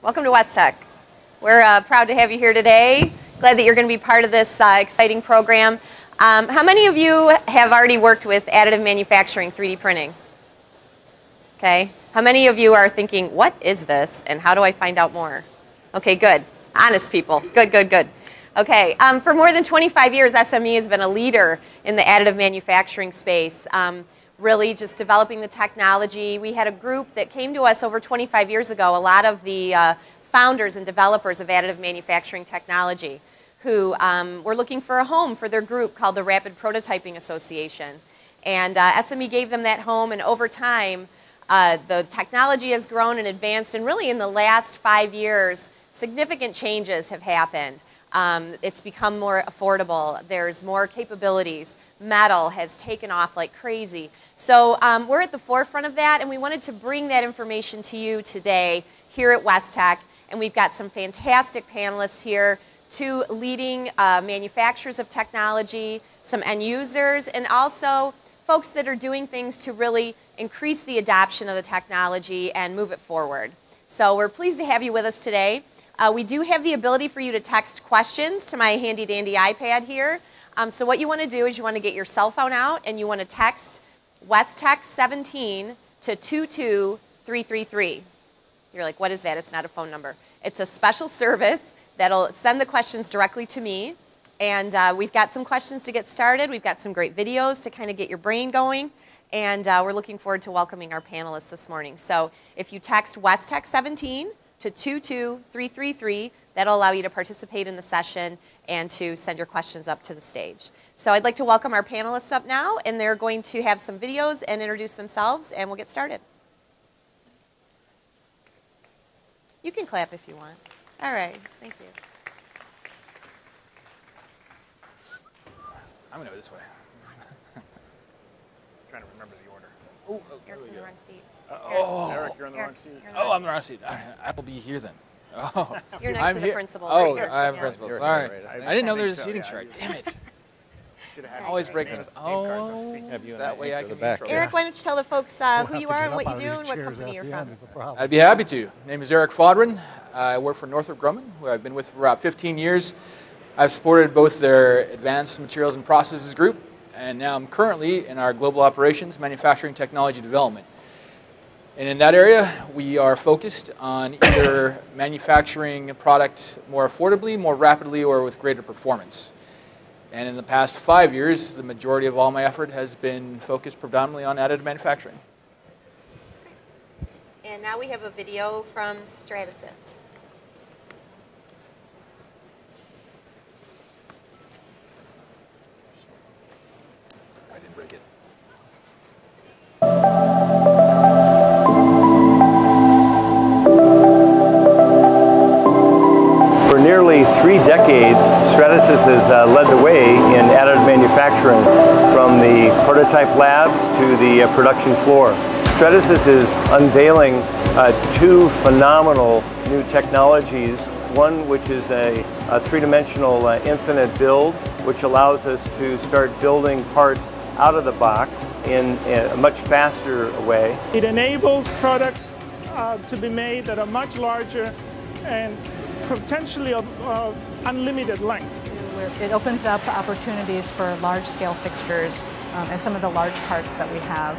Welcome to WESTEC. We're uh, proud to have you here today. Glad that you're going to be part of this uh, exciting program. Um, how many of you have already worked with additive manufacturing, 3D printing? Okay. How many of you are thinking, what is this and how do I find out more? Okay, good. Honest people. Good, good, good. Okay, um, for more than 25 years, SME has been a leader in the additive manufacturing space. Um, really just developing the technology. We had a group that came to us over 25 years ago, a lot of the uh, founders and developers of additive manufacturing technology who um, were looking for a home for their group called the Rapid Prototyping Association. And uh, SME gave them that home, and over time, uh, the technology has grown and advanced, and really in the last five years, significant changes have happened. Um, it's become more affordable. There's more capabilities. Metal has taken off like crazy. So um, we're at the forefront of that, and we wanted to bring that information to you today here at WESTEC. And we've got some fantastic panelists here, two leading uh, manufacturers of technology, some end users, and also folks that are doing things to really increase the adoption of the technology and move it forward. So we're pleased to have you with us today. Uh, we do have the ability for you to text questions to my handy dandy iPad here. Um, so what you want to do is you want to get your cell phone out and you want to text WESTEC 17 to 22333. You're like, what is that? It's not a phone number. It's a special service that'll send the questions directly to me. And uh, we've got some questions to get started. We've got some great videos to kind of get your brain going. And uh, we're looking forward to welcoming our panelists this morning. So if you text WESTEC 17 to 22333. That'll allow you to participate in the session and to send your questions up to the stage. So I'd like to welcome our panelists up now, and they're going to have some videos and introduce themselves, and we'll get started. You can clap if you want. All right, thank you. I'm going to go this way. trying to remember the order. Ooh, oh, Eric's in the wrong seat. Oh, Eric, you're in the Eric, wrong seat. the Oh, wrong I'm the wrong seat. I, I will be here then. Oh, You're next I'm to the here. principal. Oh, right here. I have Yeah. principal. You're Sorry, right, right. I didn't know there think was a so, seating yeah. chart. Damn it! Should've had Always name- breaking name- those. name cards on Oh, seats. Have you and that I way I can the back. Eric, why don't you tell the folks uh, who you are and what you do and what company you're from? end is the problem. I'd be happy to. Name is Eric Fodran. I work for Northrop Grumman, who I've been with for about 15 years. I've supported both their Advanced Materials and Processes group, and now I'm currently in our Global Operations Manufacturing Technology Development. And in that area, we are focused on either manufacturing products more affordably, more rapidly, or with greater performance. And in the past five years, the majority of all my effort has been focused predominantly on additive manufacturing. And now we have a video from Stratasys. I didn't break it. Nearly three decades, Stratasys has uh, led the way in additive manufacturing from the prototype labs to the uh, production floor. Stratasys is unveiling uh, two phenomenal new technologies. One which is a, a three-dimensional uh, infinite build, which allows us to start building parts out of the box in, in a much faster way. It enables products uh, to be made that are much larger and potentially of, of unlimited length. it opens up opportunities for large-scale fixtures um, and some of the large parts that we have.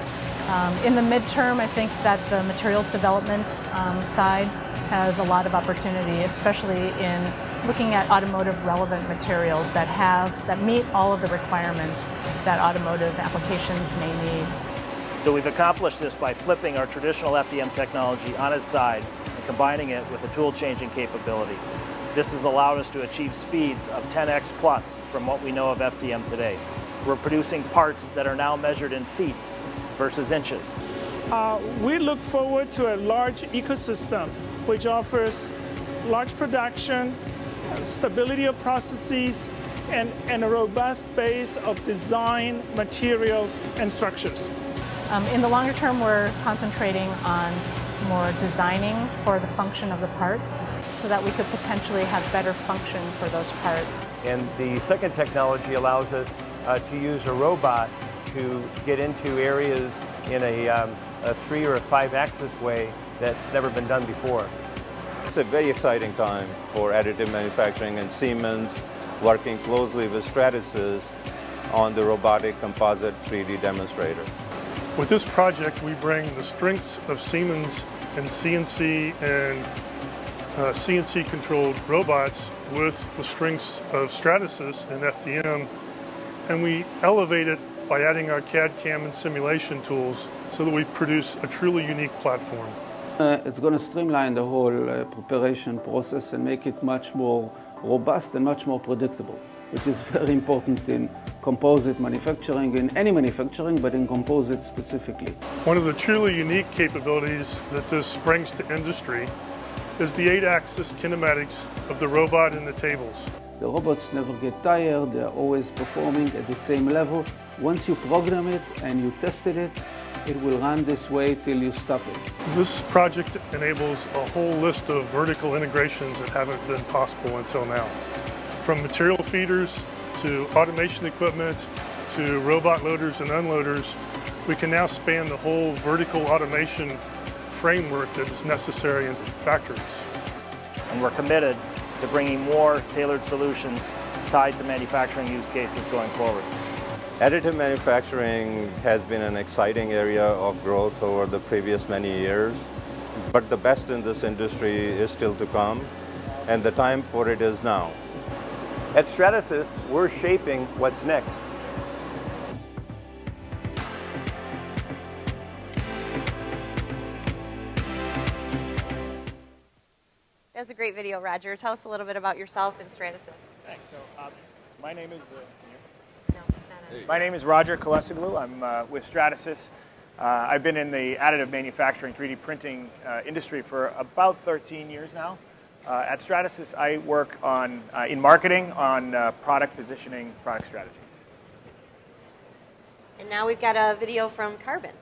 Um, in the midterm, I think that the materials development um, side has a lot of opportunity, especially in looking at automotive relevant materials that have that meet all of the requirements that automotive applications may need. So we've accomplished this by flipping our traditional FDM technology on its side and combining it with a tool changing capability. This has allowed us to achieve speeds of 10x plus from what we know of FDM today. We're producing parts that are now measured in feet versus inches. Uh, we look forward to a large ecosystem which offers large production, stability of processes, and, and a robust base of design, materials, and structures. Um, in the longer term, we're concentrating on more designing for the function of the parts so that we could potentially have better function for those parts. And the second technology allows us uh, to use a robot to get into areas in a, um, a three or a five axis way that's never been done before. It's a very exciting time for additive manufacturing and Siemens working closely with Stratasys on the robotic composite 3D demonstrator. With this project, we bring the strengths of Siemens and CNC and uh, CNC controlled robots with the strengths of Stratasys and FDM, and we elevate it by adding our CAD, CAM, and simulation tools so that we produce a truly unique platform. Uh, it's going to streamline the whole uh, preparation process and make it much more robust and much more predictable, which is very important in composite manufacturing, in any manufacturing, but in composite specifically. One of the truly unique capabilities that this brings to industry is the eight-axis kinematics of the robot and the tables. The robots never get tired, they're always performing at the same level. Once you program it and you tested it, it will run this way till you stop it. This project enables a whole list of vertical integrations that haven't been possible until now. From material feeders to automation equipment to robot loaders and unloaders, we can now span the whole vertical automation framework that is necessary in factories. And we're committed to bringing more tailored solutions tied to manufacturing use cases going forward. Additive manufacturing has been an exciting area of growth over the previous many years, but the best in this industry is still to come, and the time for it is now. At Stratasys, we're shaping what's next. That was a great video, Roger. Tell us a little bit about yourself and Stratasys. Thanks. So, um, my name is uh, No, it's not a- my name is Roger Kelesoglu. I'm uh, with Stratasys. Uh, I've been in the additive manufacturing 3D printing uh, industry for about 13 years now. Uh, at Stratasys, I work on uh, in marketing on uh, product positioning, product strategy. And now we've got a video from Carbon.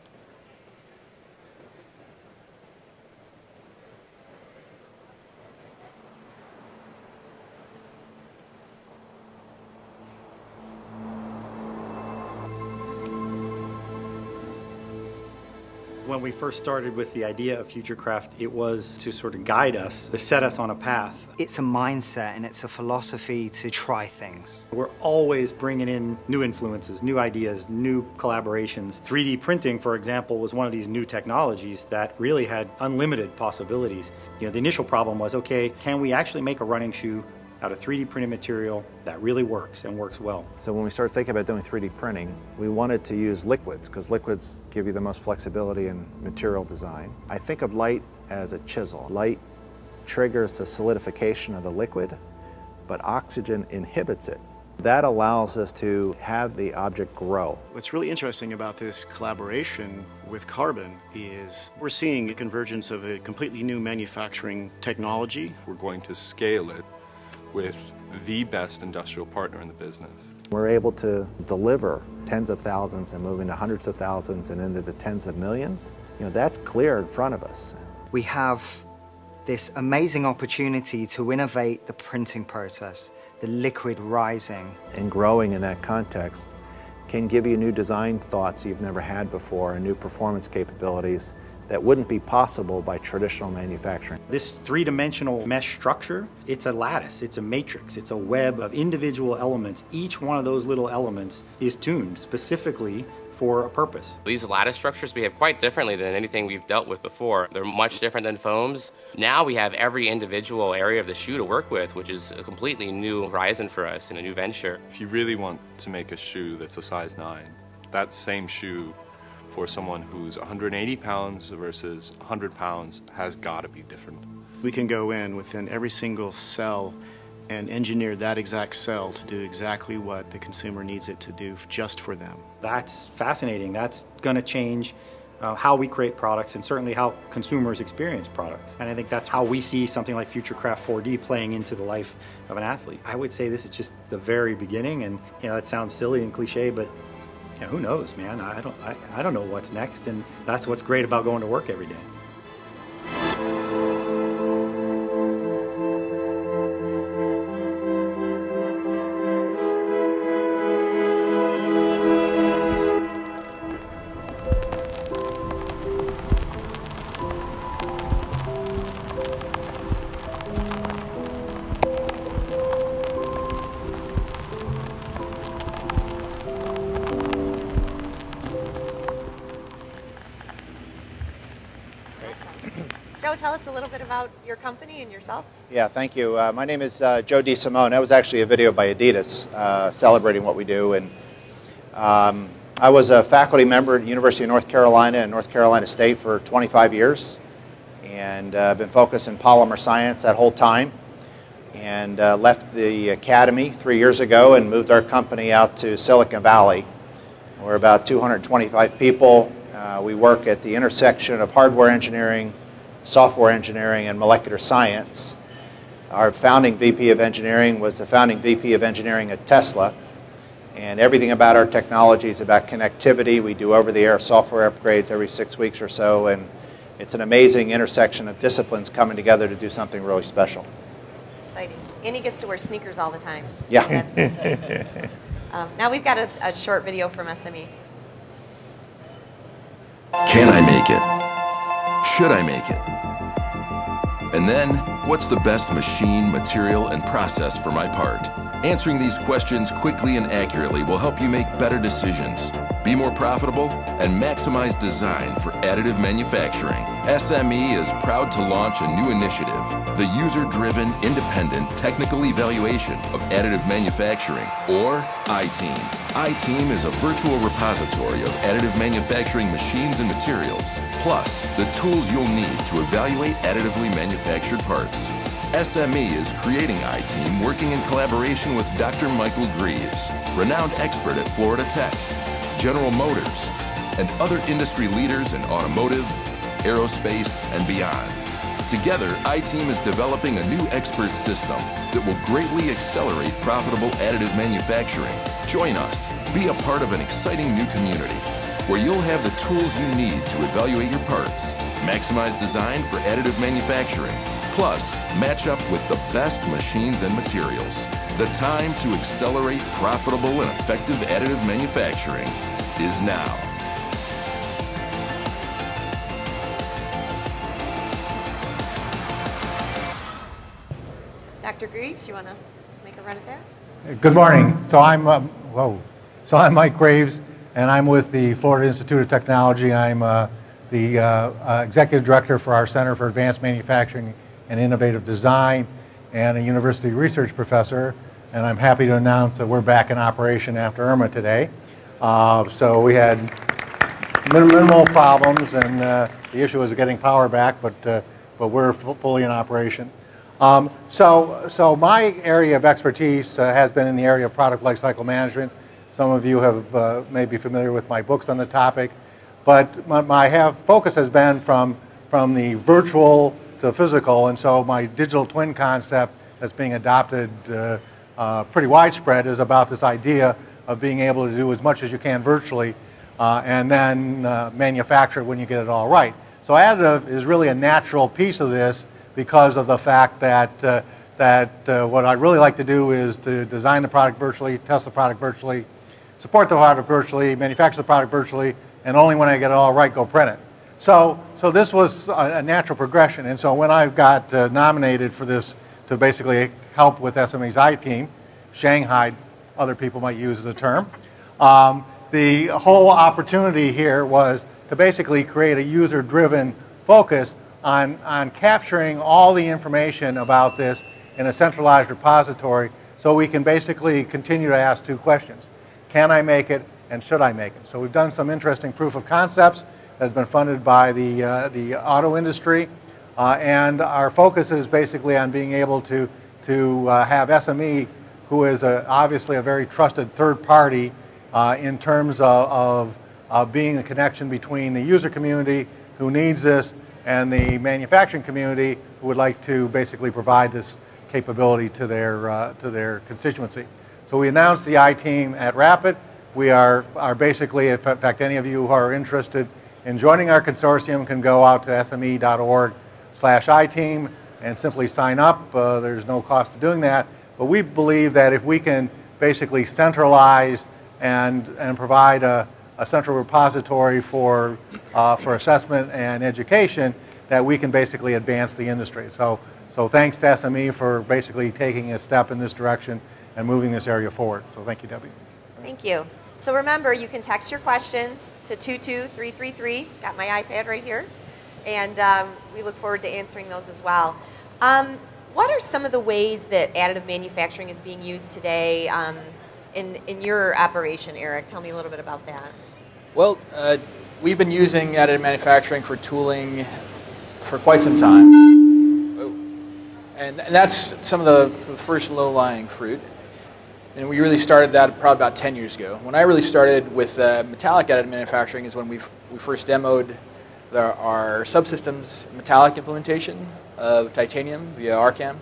When we first started with the idea of Futurecraft, it was to sort of guide us, to set us on a path. It's a mindset and it's a philosophy to try things. We're always bringing in new influences, new ideas, new collaborations. 3D printing, for example, was one of these new technologies that really had unlimited possibilities. You know, the initial problem was, okay, can we actually make a running shoe out of 3D printed material that really works and works well. So when we started thinking about doing 3D printing, we wanted to use liquids because liquids give you the most flexibility in material design. I think of light as a chisel. Light triggers the solidification of the liquid, but oxygen inhibits it. That allows us to have the object grow. What's really interesting about this collaboration with Carbon is we're seeing a convergence of a completely new manufacturing technology. We're going to scale it with the best industrial partner in the business. We're able to deliver tens of thousands and moving to hundreds of thousands and into the tens of millions. You know, that's clear in front of us. We have this amazing opportunity to innovate the printing process, the liquid rising. And growing in that context can give you new design thoughts you've never had before and new performance capabilities that wouldn't be possible by traditional manufacturing. This three-dimensional mesh structure, it's a lattice, it's a matrix, it's a web of individual elements. Each one of those little elements is tuned specifically for a purpose. These lattice structures behave quite differently than anything we've dealt with before. They're much different than foams. Now we have every individual area of the shoe to work with, which is a completely new horizon for us and a new venture. If you really want to make a shoe that's a size 9, that same shoe for someone who's 180 pounds versus 100 pounds has got to be different. We can go in within every single cell and engineer that exact cell to do exactly what the consumer needs it to do just for them. That's fascinating. That's going to change uh, how we create products and certainly how consumers experience products. And I think that's how we see something like Futurecraft 4D playing into the life of an athlete. I would say this is just the very beginning and you know that sounds silly and cliche but know, who knows, man? I don't, I, I don't know what's next, and that's what's great about going to work every day. Your company and yourself. Yeah, thank you. Uh, my name is uh, Joe DeSimone. That was actually a video by Adidas uh, celebrating what we do. And um, I was a faculty member at University of North Carolina and North Carolina State for 25 years. And I've uh, been focused in polymer science that whole time. And uh, left the academy three years ago and moved our company out to Silicon Valley. We're about 225 people. Uh, we work at the intersection of hardware engineering, software engineering, and molecular science. Our founding VP of engineering was the founding VP of engineering at Tesla. And everything about our technology is about connectivity. We do over-the-air software upgrades every six weeks or so, and it's an amazing intersection of disciplines coming together to do something really special. Exciting. And he gets to wear sneakers all the time. Yeah. So that's good too. um, now we've got a, a short video from SME. Can I make it? Should I make it? And then, what's the best machine, material, and process for my part? Answering these questions quickly and accurately will help you make better decisions, be more profitable, and maximize design for additive manufacturing. SME is proud to launch a new initiative, the User-Driven Independent Technical Evaluation of Additive Manufacturing, or I-TEAM. I-TEAM is a virtual repository of additive manufacturing machines and materials, plus the tools you'll need to evaluate additively manufactured parts. SME is creating I-Team working in collaboration with Dr. Michael Grieves, renowned expert at Florida Tech, General Motors, and other industry leaders in automotive, aerospace, and beyond. Together, I-Team is developing a new expert system that will greatly accelerate profitable additive manufacturing. Join us. Be a part of an exciting new community where you'll have the tools you need to evaluate your parts, maximize design for additive manufacturing, Plus, match up with the best machines and materials. The time to accelerate profitable and effective additive manufacturing is now. Dr. Grieves, you want to make a run at that? Good morning. So I'm um, whoa. So I'm Mike Grieves, and I'm with the Florida Institute of Technology. I'm uh, the uh, uh, executive director for our Center for Advanced Manufacturing and innovative design and a university research professor. And I'm happy to announce that we're back in operation after Irma today. Uh, so we had minimal problems, and uh, the issue was getting power back, but, uh, but we're fully in operation. Um, so, so my area of expertise uh, has been in the area of product lifecycle management. Some of you have uh, may be familiar with my books on the topic, but my, my have, focus has been from, from the virtual to the physical. And so my digital twin concept that's being adopted uh, uh, pretty widespread is about this idea of being able to do as much as you can virtually uh, and then uh, manufacture it when you get it all right. So additive is really a natural piece of this because of the fact that, uh, that uh, what I really like to do is to design the product virtually, test the product virtually, support the product virtually, manufacture the product virtually, and only when I get it all right, go print it. So, so this was a, natural progression. And so when I got uh, nominated for this to basically help with SME's I-Team, Shanghai, other people might use the term, um, the whole opportunity here was to basically create a user-driven focus on, on capturing all the information about this in a centralized repository so we can basically continue to ask two questions. Can I make it and should I make it? So we've done some interesting proof of concepts has been funded by the, uh, the auto industry. Uh, and our focus is basically on being able to, to uh, have SME, who is a, obviously a very trusted third party uh, in terms of, of being a connection between the user community who needs this and the manufacturing community who would like to basically provide this capability to their, uh, to their constituency. So we announced the I-Team at Rapid. We are, are basically, in fact, any of you who are interested and joining our consortium can go out to sme.org slash iTeam and simply sign up. Uh, there's no cost to doing that. But we believe that if we can basically centralize and, and provide a, a central repository for, uh, for assessment and education, that we can basically advance the industry. So, so thanks to SME for basically taking a step in this direction and moving this area forward. So thank you, Debbie. Thank you. So remember, you can text your questions to 22333. Got my iPad right here. and um, we look forward to answering those as well. Um, what are some of the ways that additive manufacturing is being used today um, in, in your operation, Eric? Tell me a little bit about that. Well, uh, we've been using additive manufacturing for tooling for quite some time. And, and that's some of the, the first low-lying fruit. And we really started that probably about 10 years ago. When I really started with uh, metallic additive manufacturing is when we we first demoed the, our subsystems metallic implementation of titanium via RCAM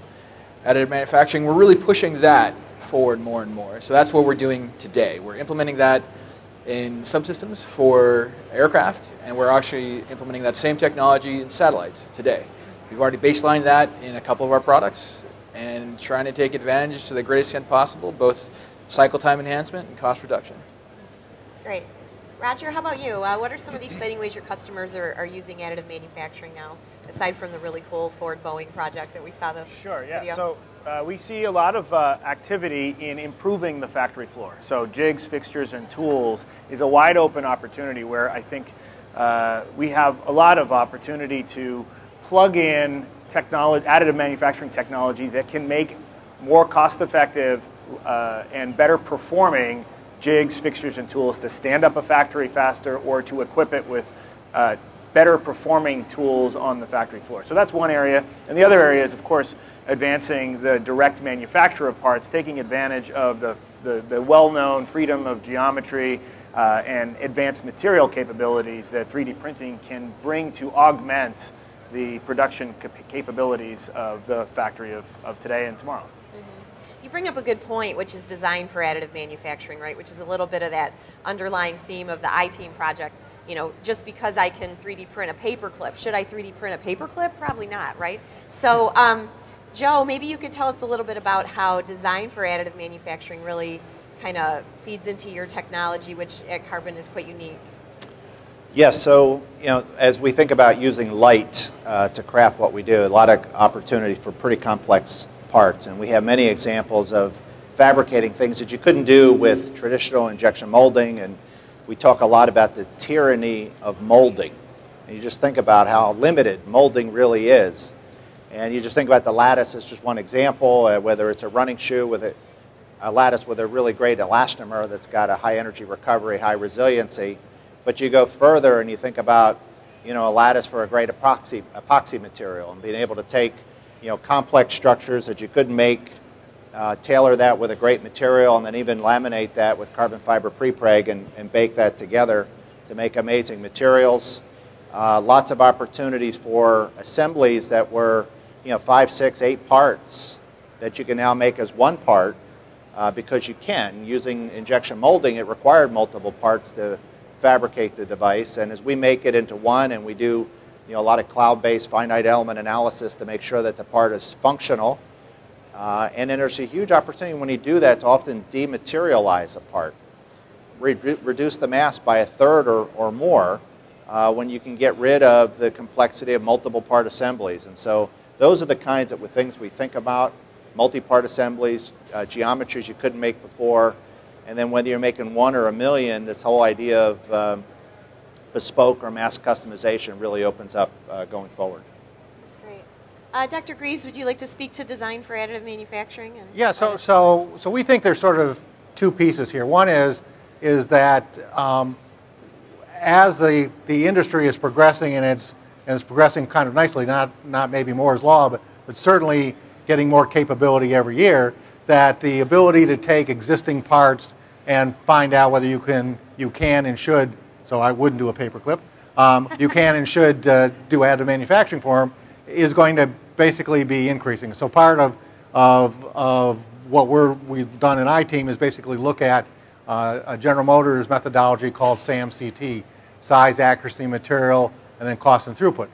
additive manufacturing. We're really pushing that forward more and more. So that's what we're doing today. We're implementing that in subsystems for aircraft, and we're actually implementing that same technology in satellites today. We've already baselined that in a couple of our products and trying to take advantage to the greatest extent possible, both cycle time enhancement and cost reduction. That's great. Roger, how about you? Uh, what are some of the exciting ways your customers are, are, using additive manufacturing now, aside from the really cool Ford Boeing project that we saw the Sure, yeah. Video? So uh, we see a lot of uh, activity in improving the factory floor. So jigs, fixtures, and tools is a wide open opportunity where I think uh, we have a lot of opportunity to plug in technology, additive manufacturing technology that can make more cost effective uh, and better performing jigs, fixtures, and tools to stand up a factory faster or to equip it with uh, better performing tools on the factory floor. So that's one area. And the other area is, of course, advancing the direct manufacture of parts, taking advantage of the, the, the well-known freedom of geometry uh, and advanced material capabilities that 3D printing can bring to augment the production cap capabilities of the factory of, of today and tomorrow. You bring up a good point, which is design for additive manufacturing, right? Which is a little bit of that underlying theme of the I-Team project. You know, just because I can 3D print a paper clip, should I 3D print a paper clip? Probably not, right? So, um, Joe, maybe you could tell us a little bit about how design for additive manufacturing really kind of feeds into your technology, which at Carbon is quite unique. Yes, so you know, as we think about using light uh, to craft what we do, a lot of opportunity for pretty complex parts. And we have many examples of fabricating things that you couldn't do with traditional injection molding. And we talk a lot about the tyranny of molding. And you just think about how limited molding really is. And you just think about the lattice as just one example, uh, whether it's a running shoe with a, a lattice with a really great elastomer that's got a high energy recovery, high resiliency. But you go further and you think about you know, a lattice for a great epoxy, epoxy material and being able to take you know, complex structures that you couldn't make, uh, tailor that with a great material, and then even laminate that with carbon fiber prepreg and, and bake that together to make amazing materials. Uh, lots of opportunities for assemblies that were, you know, five, six, eight parts that you can now make as one part uh, because you can. Using injection molding, it required multiple parts to fabricate the device. And as we make it into one and we do you know, a lot of cloud-based finite element analysis to make sure that the part is functional. Uh, and then there's a huge opportunity when you do that to often dematerialize a part. Re reduce the mass by a third or, or more uh, when you can get rid of the complexity of multiple part assemblies. And so those are the kinds of things we think about, multi-part assemblies, uh, geometries you couldn't make before, and then whether you're making one or a million, this whole idea of um, bespoke or mass customization really opens up uh, going forward. That's great. Uh, Dr. Grieves, would you like to speak to design for additive manufacturing? yeah, so, so, so we think there's sort of two pieces here. One is, is that um, as the, the industry is progressing and it's, and it's progressing kind of nicely, not, not maybe Moore's Law, but, but certainly getting more capability every year, that the ability to take existing parts and find out whether you can, you can and should so I wouldn't do a paperclip. Um, you can and should uh, do additive manufacturing for them is going to basically be increasing. So part of, of, of what we're, we've done in I-Team is basically look at uh, a General Motors methodology called SAM-CT, size, accuracy, material, and then cost and throughput.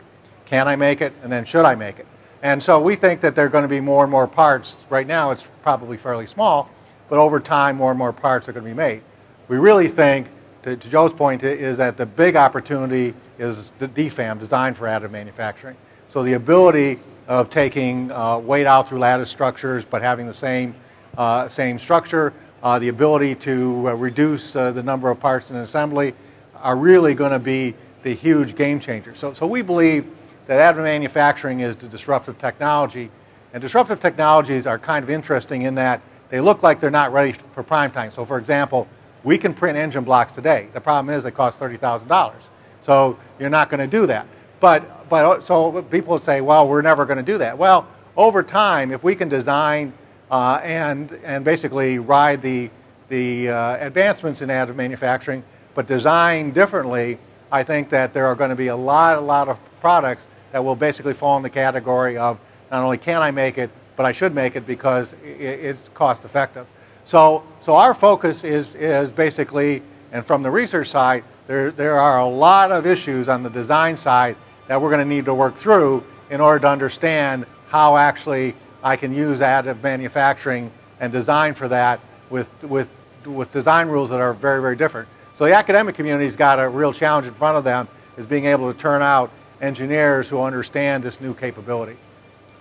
Can I make it, and then should I make it? And so we think that there are going to be more and more parts. Right now it's probably fairly small, but over time more and more parts are going to be made. We really think to, to, Joe's point, is that the big opportunity is the DFAM, Design for Additive Manufacturing. So the ability of taking uh, weight out through lattice structures, but having the same, uh, same structure, uh, the ability to uh, reduce uh, the number of parts in an assembly are really going to be the huge game changer. So, so we believe that additive manufacturing is the disruptive technology. And disruptive technologies are kind of interesting in that they look like they're not ready for prime time. So, for example, we can print engine blocks today. The problem is they cost $30,000. So you're not going to do that. But, but so people say, well, we're never going to do that. Well, over time, if we can design uh, and, and basically ride the, the uh, advancements in additive manufacturing, but design differently, I think that there are going to be a lot, a lot of products that will basically fall in the category of not only can I make it, but I should make it because it's cost effective. So, so our focus is, is basically, and from the research side, there, there are a lot of issues on the design side that we're going to need to work through in order to understand how actually I can use additive manufacturing and design for that with, with, with design rules that are very, very different. So the academic community's got a real challenge in front of them is being able to turn out engineers who understand this new capability.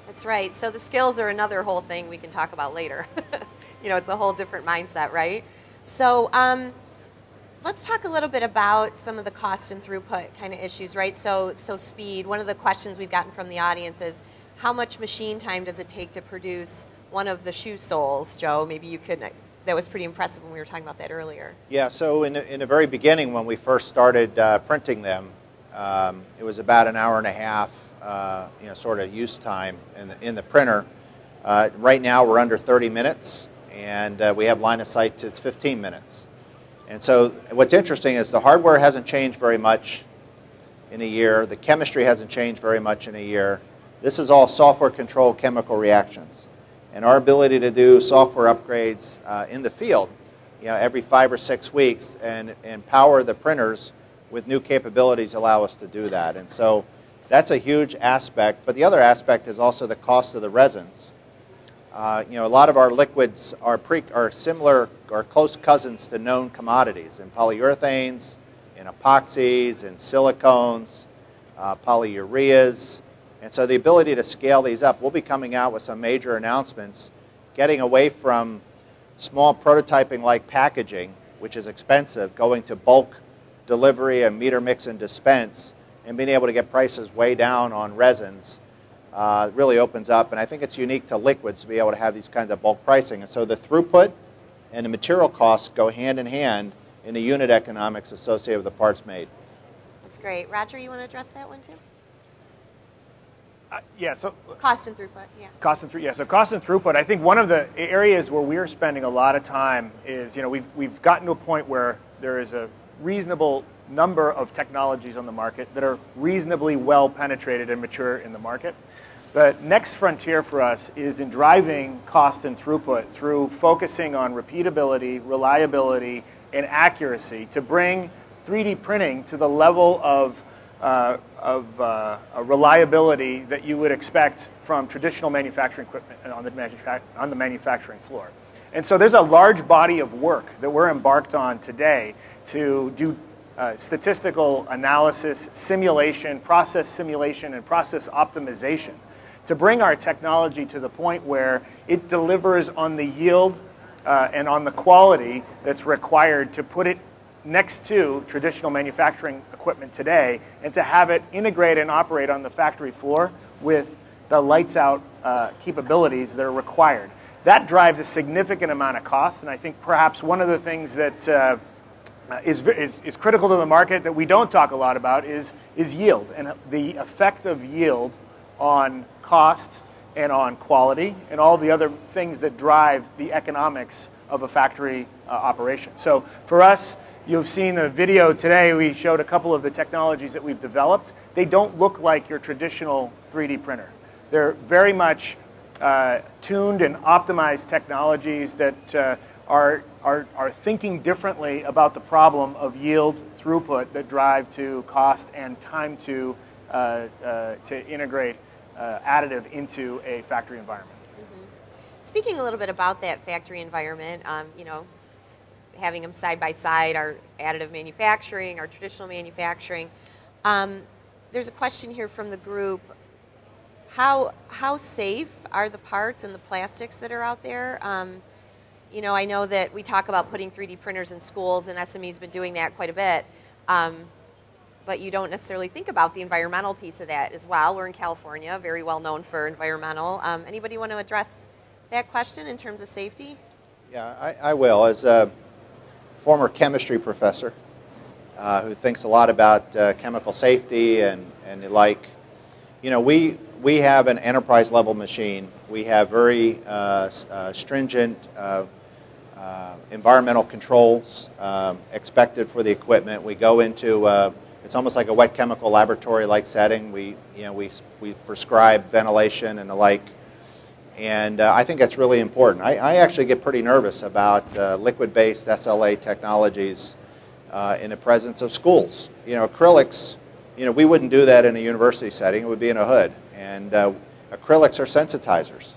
That's right. So the skills are another whole thing we can talk about later. you know, it's a whole different mindset, right? So um, let's talk a little bit about some of the cost and throughput kind of issues, right? So, so speed. One of the questions we've gotten from the audience is, how much machine time does it take to produce one of the shoe soles, Joe? Maybe you could. That was pretty impressive when we were talking about that earlier. Yeah. So in the, in the very beginning, when we first started uh, printing them, um, it was about an hour and a half, uh, you know, sort of use time in the, in the printer. Uh, right now, we're under 30 minutes, and uh, we have line of sight to 15 minutes. And so, what's interesting is the hardware hasn't changed very much in a year. The chemistry hasn't changed very much in a year. This is all software-controlled chemical reactions. And our ability to do software upgrades uh, in the field, you know, every five or six weeks and, and power the printers with new capabilities allow us to do that. And so that's a huge aspect. But the other aspect is also the cost of the resins. Uh, you know, a lot of our liquids are, pre, are similar or close cousins to known commodities in polyurethanes, in epoxies, in silicones, uh, polyureas, and so the ability to scale these up, we'll be coming out with some major announcements, getting away from small prototyping like packaging, which is expensive, going to bulk delivery and meter mix and dispense, and being able to get prices way down on resins uh, really opens up. And I think it's unique to liquids to be able to have these kinds of bulk pricing. And so the throughput and the material costs go hand in hand in the unit economics associated with the parts made. That's great. Roger, you want to address that one too? Uh, yeah, so cost and throughput. Yeah. Cost and throughput. Yeah, so cost and throughput. I think one of the areas where we're spending a lot of time is, you know, we've we've gotten to a point where there is a reasonable number of technologies on the market that are reasonably well penetrated and mature in the market. The next frontier for us is in driving cost and throughput through focusing on repeatability, reliability, and accuracy to bring 3D printing to the level of uh, of uh, reliability that you would expect from traditional manufacturing equipment on the, manufa on the manufacturing floor. And so there's a large body of work that we're embarked on today to do uh, statistical analysis, simulation, process simulation, and process optimization to bring our technology to the point where it delivers on the yield uh, and on the quality that's required to put it next to traditional manufacturing equipment today and to have it integrate and operate on the factory floor with the lights out uh, capabilities that are required. That drives a significant amount of cost, and I think perhaps one of the things that uh, is, is, is, critical to the market that we don't talk a lot about is, is yield and the effect of yield on cost and on quality and all the other things that drive the economics of a factory uh, operation. So for us, You've seen the video today. We showed a couple of the technologies that we've developed. They don't look like your traditional 3D printer. They're very much uh, tuned and optimized technologies that uh, are, are, are thinking differently about the problem of yield throughput that drive to cost and time to, uh, uh to integrate uh, additive into a factory environment. Mm -hmm. Speaking a little bit about that factory environment, um, you know, having them side by side, our additive manufacturing, our traditional manufacturing. Um, there's a question here from the group. How, how safe are the parts and the plastics that are out there? Um, you know, I know that we talk about putting 3D printers in schools, and SME's been doing that quite a bit. Um, but you don't necessarily think about the environmental piece of that as well. We're in California, very well known for environmental. Um, anybody want to address that question in terms of safety? Yeah, I, I will. As a former chemistry professor uh, who thinks a lot about uh, chemical safety and, and the like, you know, we, we have an enterprise level machine. We have very uh, uh stringent uh, uh, environmental controls um, expected for the equipment. We go into it's almost like a wet chemical laboratory like setting. We, you know, we, we prescribe ventilation and the like. And uh, I think that's really important. I, I, actually get pretty nervous about uh, liquid based SLA technologies uh, in the presence of schools. You know, acrylics, you know, we wouldn't do that in a university setting, it would be in a hood. And uh, acrylics are sensitizers,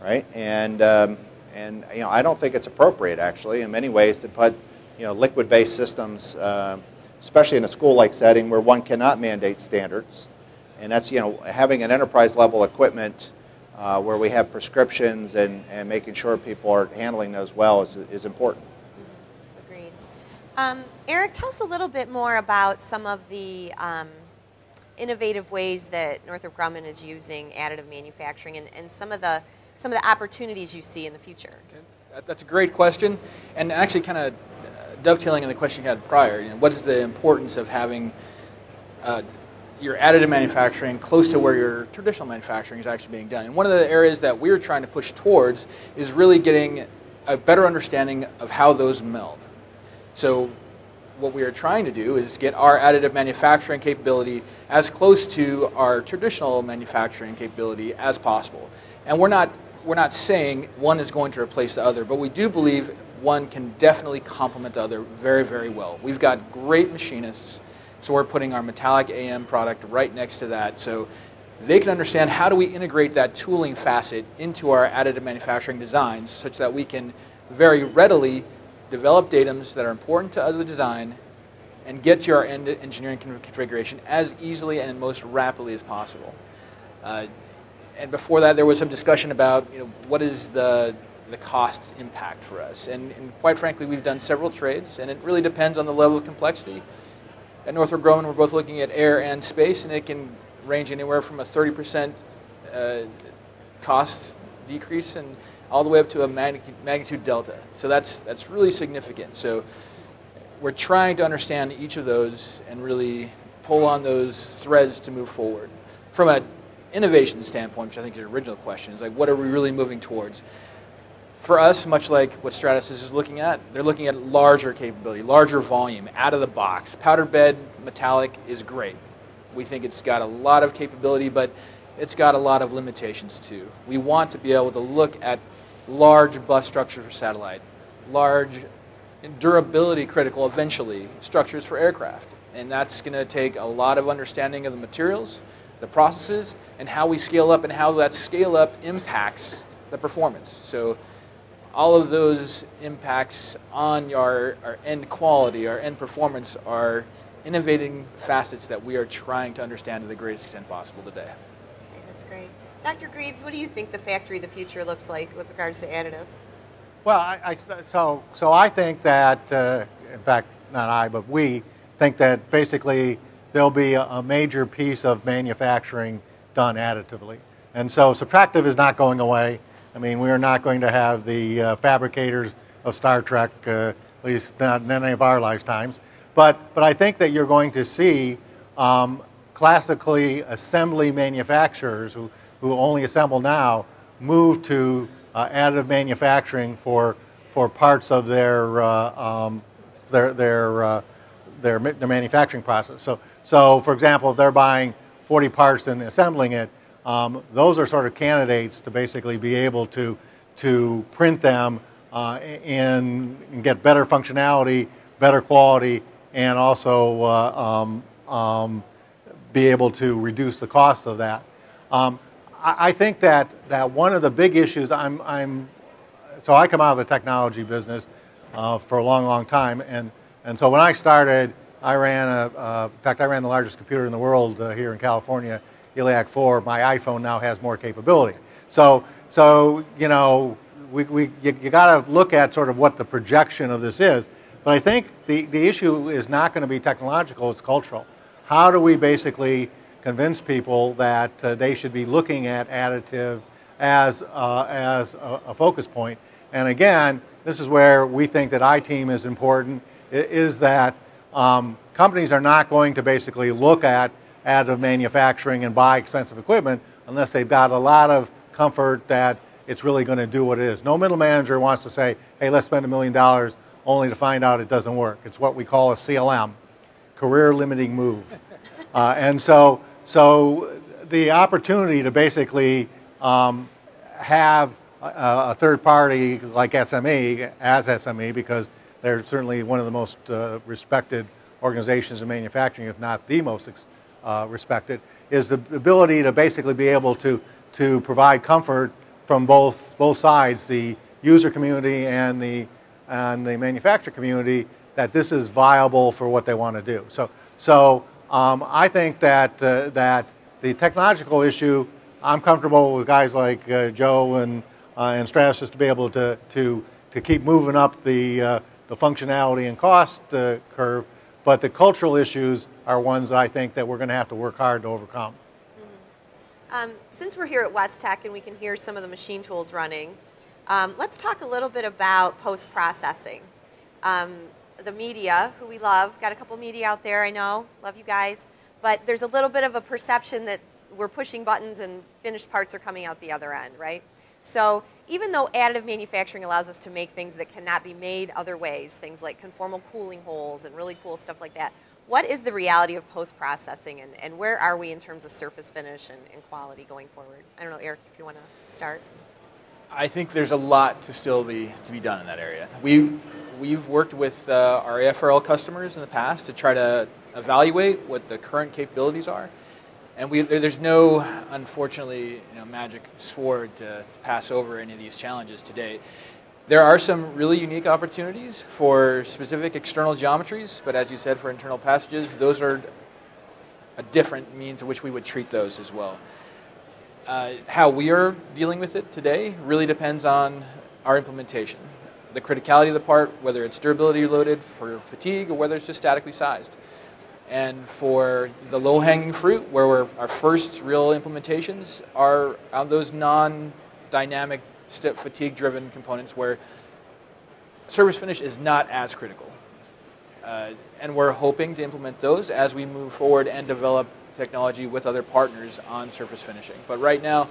right? And, um, and, you know, I don't think it's appropriate actually in many ways to put, you know, liquid based systems uh, especially in a school-like setting where one cannot mandate standards. And that's, you know, having an enterprise level equipment uh, where we have prescriptions and, and making sure people are handling those well is, is important. Agreed. Um, Eric, tell us a little bit more about some of the um, innovative ways that Northrop Grumman is using additive manufacturing and, and some of the some of the opportunities you see in the future. That's a great question, and actually kind of dovetailing on the question you had prior, you know, what is the importance of having uh, your additive manufacturing close to where your traditional manufacturing is actually being done? And one of the areas that we're trying to push towards is really getting a better understanding of how those meld. So what we are trying to do is get our additive manufacturing capability as close to our traditional manufacturing capability as possible. And we're not we're not saying one is going to replace the other, but we do believe one can definitely complement the other very, very well. We've got great machinists, so we're putting our metallic AM product right next to that. So they can understand how do we integrate that tooling facet into our additive manufacturing designs such that we can very readily develop datums that are important to the design and get to our end engineering configuration as easily and most rapidly as possible. Uh, and before that, there was some discussion about you know, what is the the cost impact for us. And, and, quite frankly, we've done several trades, and it really depends on the level of complexity. At Northrop Grumman, we're both looking at air and space, and it can range anywhere from a 30% uh, cost decrease and all the way up to a magnitude delta. So that's, that's really significant. So we're trying to understand each of those and really pull on those threads to move forward. From an innovation standpoint, which I think is the original question, is like what are we really moving towards? for us, much like what Stratasys is looking at, they're looking at larger capability, larger volume, out of the box. Powder bed metallic is great. We think it's got a lot of capability, but it's got a lot of limitations too. We want to be able to look at large bus structures for satellite, large durability critical eventually structures for aircraft. And that's going to take a lot of understanding of the materials, the processes, and how we scale up and how that scale up impacts the performance. So all of those impacts on our, our end quality, our end performance are innovating facets that we are trying to understand to the greatest extent possible today. Okay, that's great. Dr. Grieves, what do you think the factory of the future looks like with regards to additive? Well, I, I, so, so I think that, uh, in fact, not I, but we think that basically there'll be a, a major piece of manufacturing done additively. And so subtractive is not going away. I mean, we are not going to have the uh, fabricators of Star Trek, uh, at least not in any of our lifetimes. But, but I think that you're going to see um, classically assembly manufacturers who, who only assemble now move to uh, additive manufacturing for, for parts of their, uh, um, their, their, uh, their, their manufacturing process. So, so, for example, if they're buying 40 parts and assembling it, um, those are sort of candidates to basically be able to, to print them uh, and, and, get better functionality, better quality, and also uh, um, um, be able to reduce the cost of that. Um, I, I, think that, that one of the big issues, I'm, I'm, so I come out of the technology business uh, for a long, long time, and, and so when I started, I ran a, uh, in fact, I ran the largest computer in the world uh, here in California ILLIAC 4, my iPhone now has more capability. So, so you know, we, we, you, you got to look at sort of what the projection of this is. But I think the, the issue is not going to be technological, it's cultural. how do we basically convince people that uh, they should be looking at additive as, uh, as a, a, focus point. And again, this is where we think that I-team is important, is that um, companies are not going to basically look at additive manufacturing and buy expensive equipment unless they've got a lot of comfort that it's really going to do what it is. No middle manager wants to say, hey, let's spend a million dollars only to find out it doesn't work. It's what we call a CLM, career limiting move. Uh, and so, so the opportunity to basically um, have a, a, third party like SME as SME, because they're certainly one of the most uh, respected organizations in manufacturing, if not the most uh, respected, is the ability to basically be able to, to provide comfort from both, both sides, the user community and the, and the manufacturer community, that this is viable for what they want to do. So, so um, I think that, uh, that the technological issue, I'm comfortable with guys like uh, Joe and, uh, and Stratasys to be able to, to, to keep moving up the, uh, the functionality and cost uh, curve, but the cultural issues are ones that I think that we're going to have to work hard to overcome. Um, since we're here at WESTEC and we can hear some of the machine tools running, um, let's talk a little bit about post processing. Um, the media, who we love, got a couple media out there, I know, love you guys, but there's a little bit of a perception that we're pushing buttons and finished parts are coming out the other end, right? So even though additive manufacturing allows us to make things that cannot be made other ways, things like conformal cooling holes and really cool stuff like that, what is the reality of post-processing and, and where are we in terms of surface finish and, and quality going forward? I don't know, Eric, if you want to start. I think there's a lot to still be to be done in that area. We we've worked with uh, our AFRL customers in the past to try to evaluate what the current capabilities are, and we there's no unfortunately you know, magic sword to, to pass over any of these challenges today. There are some really unique opportunities for specific external geometries, but as you said, for internal passages, those are a different means in which we would treat those as well. Uh, how we are dealing with it today really depends on our implementation. The criticality of the part, whether it's durability loaded for fatigue or whether it's just statically sized. And for the low-hanging fruit, where our first real implementations are on those non-dynamic step fatigue driven components where surface finish is not as critical. Uh, and we're hoping to implement those as we move forward and develop technology with other partners on surface finishing. But right now,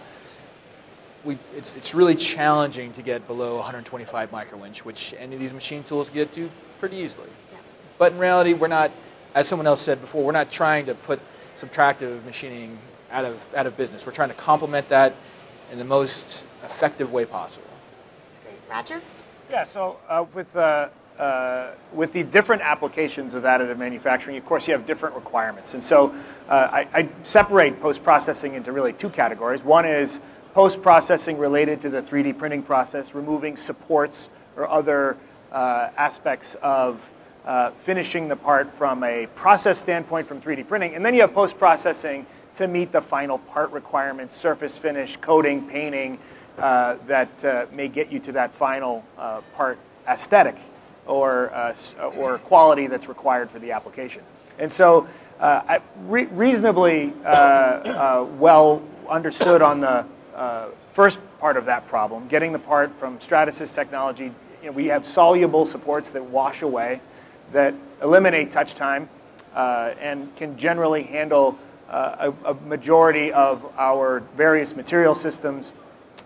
we, it's, it's really challenging to get below 125 microinch, which any of these machine tools get to pretty easily. Yeah. But in reality, we're not, as someone else said before, we're not trying to put subtractive machining out of, out of business. We're trying to complement that in the most effective way possible. Great, Roger? Yeah, so uh, with, uh, uh, with the different applications of additive manufacturing, of course, you have different requirements. And so uh, I, I separate post-processing into really two categories. One is post-processing related to the 3D printing process, removing supports or other uh, aspects of uh, finishing the part from a process standpoint from 3D printing. And then you have post-processing to meet the final part requirements, surface finish, coating, painting, uh, that uh, may get you to that final uh, part aesthetic or, uh, or quality that's required for the application. And so uh, re reasonably uh, well understood on the first part of that problem, getting the part from Stratasys technology, you know, we have soluble supports that wash away, that eliminate touch time, and can generally handle a, a majority of our various material systems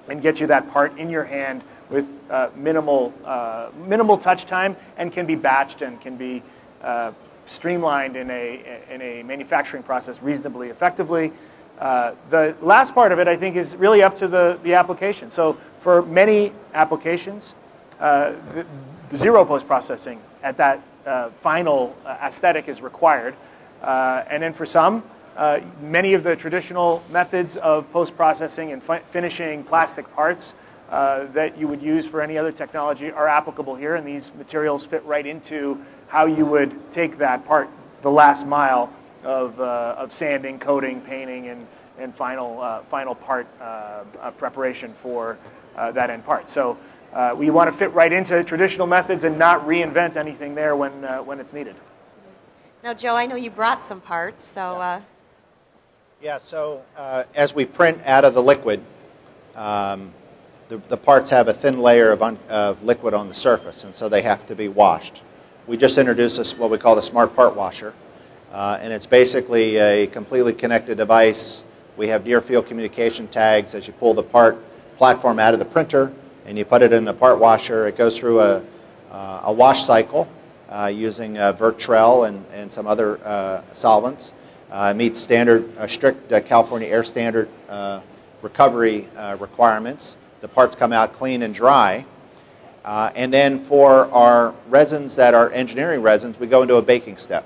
and get you that part in your hand with uh, minimal, uh, minimal touch time and can be batched and can be uh, streamlined in a, in a manufacturing process reasonably effectively. Uh, the last part of it, I think, is really up to the, the application. So for many applications, uh, the, the, zero post-processing at that uh, final aesthetic is required. and then for some, uh, many of the traditional methods of post-processing and fi finishing plastic parts uh, that you would use for any other technology are applicable here, and these materials fit right into how you would take that part, the last mile of, uh, of sanding, coating, painting, and, and final, uh, final part uh, preparation for that end part. So we want to fit right into traditional methods and not reinvent anything there when, when it's needed. Now, Joe, I know you brought some parts, so. Uh... Yeah, so uh, as we print out of the liquid, um, the, the, parts have a thin layer of, un, of, liquid on the surface, and so they have to be washed. We just introduced this, what we call the Smart Part Washer, uh, and it's basically a completely connected device. We have near field communication tags as you pull the part platform out of the printer and you put it in a part washer. It goes through a, uh, a wash cycle uh, using uh, Vertrel and, and some other uh, solvents. Uh, meets standard, strict California Air Standard recovery requirements. The parts come out clean and dry. and then for our resins that are engineering resins, we go into a baking step.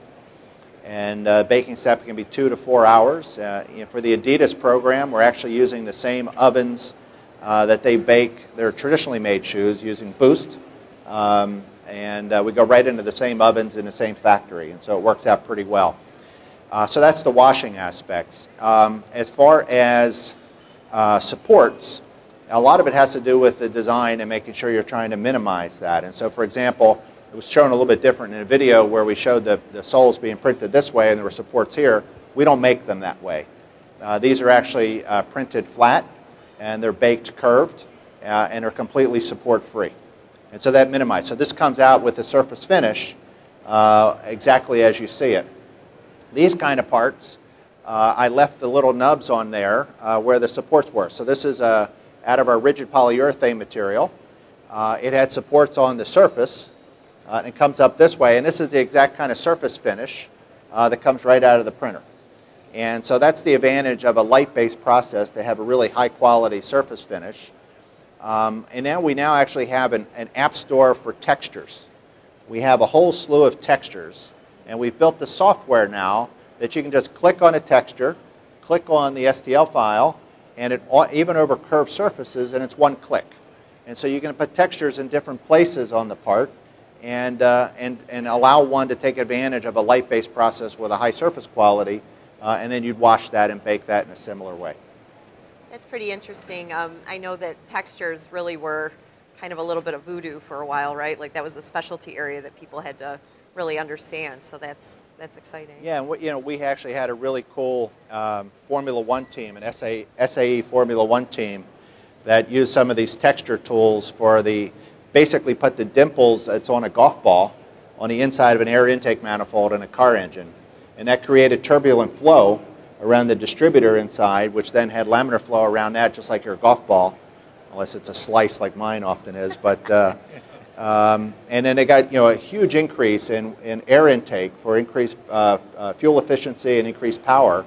And uh, baking step can be two to four hours. Uh, you know, for the Adidas program, we're actually using the same ovens uh, that they bake their traditionally made shoes using Boost. Um, and uh, we go right into the same ovens in the same factory. And so it works out pretty well. Uh, so that's the washing aspects. Um, as far as uh, supports, a lot of it has to do with the design and making sure you're trying to minimize that. And so, for example, it was shown a little bit different in a video where we showed the, the soles being printed this way and there were supports here. We don't make them that way. Uh, these are actually printed flat and they're baked curved uh, and are completely support free. And so that minimized. So this comes out with a surface finish uh, exactly as you see it. These kind of parts, uh, I left the little nubs on there uh, where the supports were. So this is out of our rigid polyurethane material. it had supports on the surface uh, and comes up this way. And this is the exact kind of surface finish uh, that comes right out of the printer. And so that's the advantage of a light-based process to have a really high-quality surface finish. Um, and now we now actually have an, an app store for textures. We have a whole slew of textures. And we've built the software now that you can just click on a texture, click on the STL file, and it even over curved surfaces, and it's one click. And so you can put textures in different places on the part and, uh, and, and allow one to take advantage of a light-based process with a high surface quality, uh, and then you'd wash that and bake that in a similar way. That's pretty interesting. Um, I know that textures really were kind of a little bit of voodoo for a while, right? Like that was a specialty area that people had to really understand. So that's that's exciting. Yeah, and we, you know we actually had a really cool um, Formula One team, an SA, SAE Formula One team, that used some of these texture tools for the basically put the dimples that's on a golf ball on the inside of an air intake manifold in a car engine. And that created turbulent flow around the distributor inside, which then had laminar flow around that, just like your golf ball, unless it's a slice like mine often is. But uh, um, and then they got you know a huge increase in, in air intake for increased uh, uh, fuel efficiency and increased power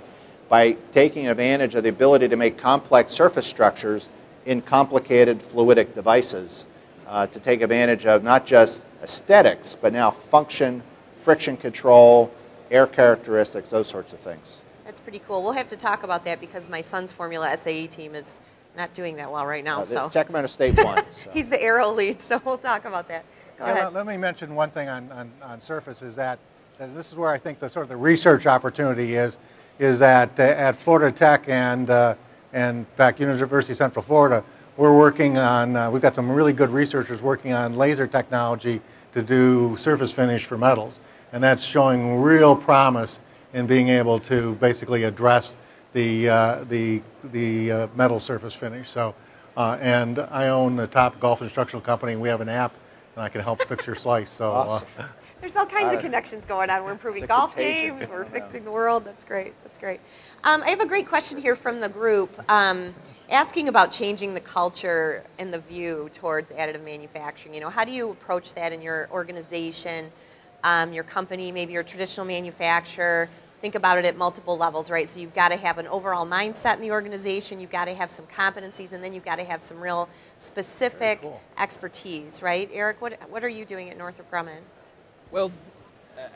by taking advantage of the ability to make complex surface structures in complicated fluidic devices uh, to take advantage of not just aesthetics, but now function, friction control, air characteristics, those sorts of things. That's pretty cool. We'll have to talk about that because my son's Formula SAE team is not doing that well right now. Uh, so Sacramento State won. So. He's the aero lead, so we'll talk about that. Go yeah, ahead. Let, let me mention one thing on, on, on Surface is that, and this is where I think the sort of the research opportunity is, is that uh, at Florida Tech and, uh, and in fact, University of Central Florida, we're working on, uh, we've got some really good researchers working on laser technology to do surface finish for metals. And that's showing real promise in being able to basically address the, uh, the, the uh, metal surface finish. So, uh, and I own the top golf instructional company. We have an app, and I can help fix your slice. So, uh, awesome. there's all kinds of connections going on. We're improving golf contagion. games. We're fixing the world. That's great. That's great. Um, I have a great question here from the group. Um, asking about changing the culture and the view towards additive manufacturing. You know, how do you approach that in your organization, um, your company, maybe your traditional manufacturer? Think about it at multiple levels, right? So you've got to have an overall mindset in the organization, you've got to have some competencies, and then you've got to have some real specific cool. expertise, right? Eric, what, what are you doing at Northrop Grumman? Well,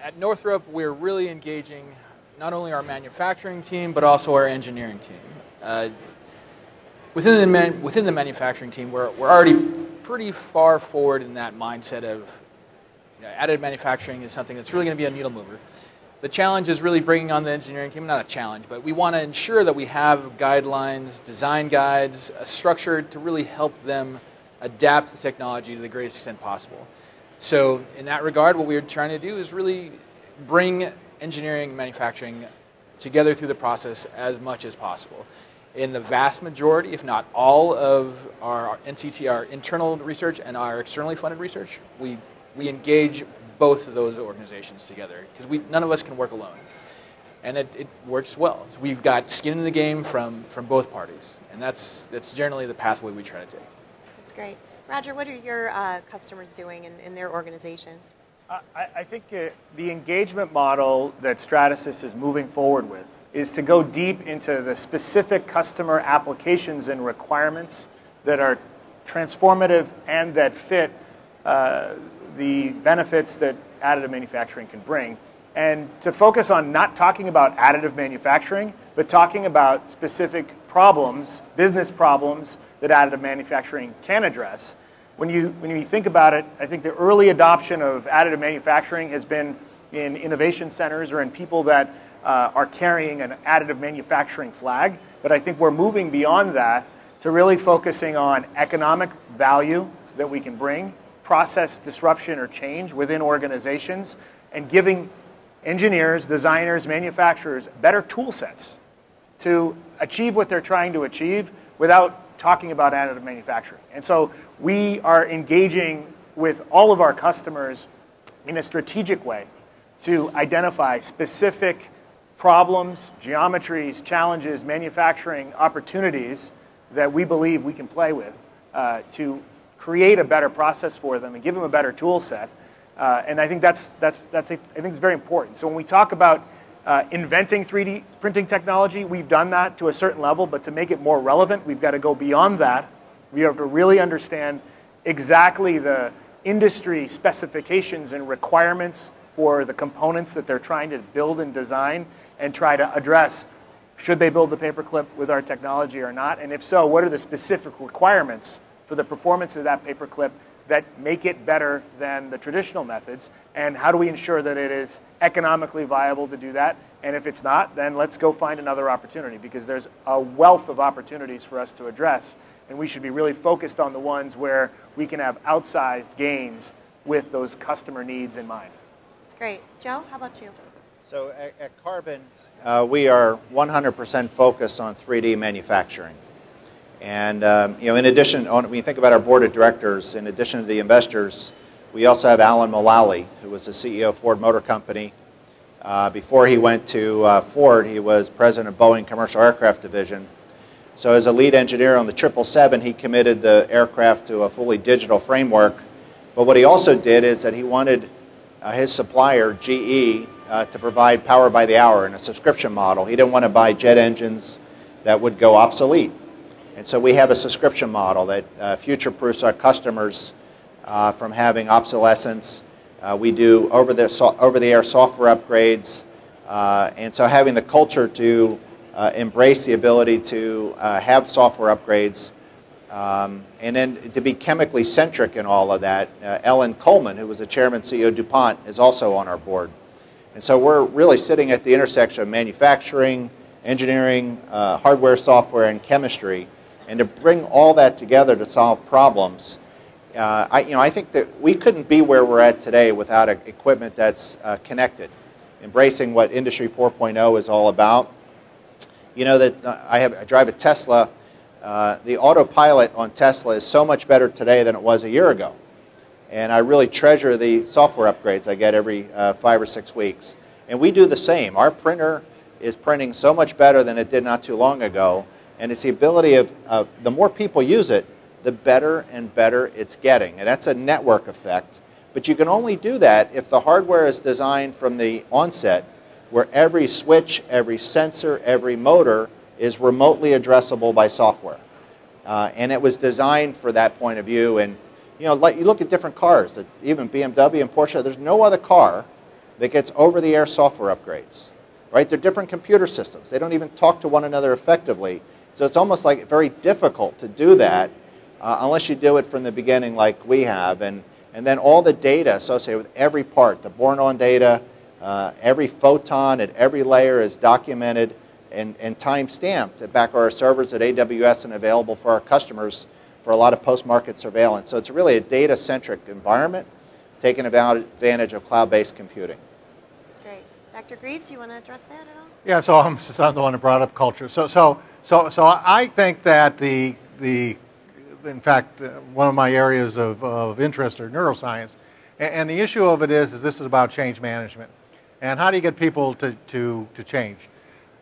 at Northrop, we're really engaging not only our manufacturing team, but also our engineering team. Uh, within the, man, within the manufacturing team, we're, we're already pretty far forward in that mindset of know, additive manufacturing is something that's really going to be a needle mover. The challenge is really bringing on the engineering team, not a challenge, but we want to ensure that we have guidelines, design guides, a structure to really help them adapt the technology to the greatest extent possible. So in that regard, what we're trying to do is really bring engineering and manufacturing together through the process as much as possible. In the vast majority, if not all, of our NCT, our internal research and our externally funded research, we, we engage both of those organizations together because we none of us can work alone. And it, it works well. So we've got skin in the game from, from both parties. And that's, that's generally the pathway we try to take. That's great. Roger, what are your uh, customers doing in, in their organizations? I, I think uh, the engagement model that Stratasys is moving forward with is to go deep into the specific customer applications and requirements that are transformative and that fit uh, the benefits that additive manufacturing can bring. And to focus on not talking about additive manufacturing, but talking about specific problems, business problems that additive manufacturing can address when you, when you think about it, I think the early adoption of additive manufacturing has been in innovation centers or in people that uh, are carrying an additive manufacturing flag. But I think we're moving beyond that to really focusing on economic value that we can bring, process disruption or change within organizations, and giving engineers, designers, manufacturers better tool sets to achieve what they're trying to achieve without talking about additive manufacturing. And so we are engaging with all of our customers in a strategic way to identify specific problems, geometries, challenges, manufacturing opportunities that we believe we can play with uh, to create a better process for them and give them a better tool set. Uh, and I think that's, that's, that's a, I think it's very important. So when we talk about uh, inventing 3D printing technology, we've done that to a certain level, but to make it more relevant, we've got to go beyond that. We have to really understand exactly the industry specifications and requirements for the components that they're trying to build and design and try to address should they build the paperclip with our technology or not? And if so, what are the specific requirements for the performance of that paperclip that make it better than the traditional methods? And how do we ensure that it is economically viable to do that? And if it's not, then let's go find another opportunity because there's a wealth of opportunities for us to address. And we should be really focused on the ones where we can have outsized gains with those customer needs in mind. That's great. Joe, how about you? So at, at Carbon, uh, we are 100% focused on 3D manufacturing. And um, you know, in addition, when you think about our board of directors, in addition to the investors, we also have Alan Mulally, who was the CEO of Ford Motor Company. Uh, before he went to uh, Ford, he was president of Boeing Commercial Aircraft Division. So as a lead engineer on the 777, he committed the aircraft to a fully digital framework. But what he also did is that he wanted uh, his supplier, GE, uh, to provide power by the hour in a subscription model. He didn't want to buy jet engines that would go obsolete. And so we have a subscription model that uh, future-proofs our customers uh, from having obsolescence. Uh, we do over-the, so, over-the-air software upgrades. Uh, and so having the culture to uh, embrace the ability to uh, have software upgrades um, and then to be chemically centric in all of that. Ellen Kullman, who was the chairman CEO DuPont, is also on our board. And so we're really sitting at the intersection of manufacturing, engineering, hardware, software, and chemistry and to bring all that together to solve problems, uh, I, you know, I think that we couldn't be where we're at today without equipment that's uh, connected, embracing what Industry 4.0 is all about. You know that uh, I, have, I drive a Tesla. Uh, the autopilot on Tesla is so much better today than it was a year ago. And I really treasure the software upgrades I get every uh, five or six weeks. And we do the same. Our printer is printing so much better than it did not too long ago and it's the ability of, uh, the more people use it, the better and better it's getting. And that's a network effect. But you can only do that if the hardware is designed from the onset where every switch, every sensor, every motor is remotely addressable by software. Uh, and it was designed for that point of view. And you know, like you look at different cars, even BMW and Porsche, there's no other car that gets over-the-air software upgrades. Right? They're different computer systems. They don't even talk to one another effectively. So it's almost like very difficult to do that uh, unless you do it from the beginning like we have. And, and then all the data associated with every part, the born-on data, uh, every photon at every layer is documented and, and time-stamped back our servers at AWS and available for our customers for a lot of post-market surveillance. So it's really a data-centric environment taking advantage of cloud-based computing. That's great. Dr. Grieves, you want to address that at all? Yeah, so I'm, since I'm the one that brought up culture. So, so, so, so I think that the, the in fact, uh, one of my areas of, of interest are neuroscience. And, and the issue of it is, is this is about change management. And how do you get people to, to, to change?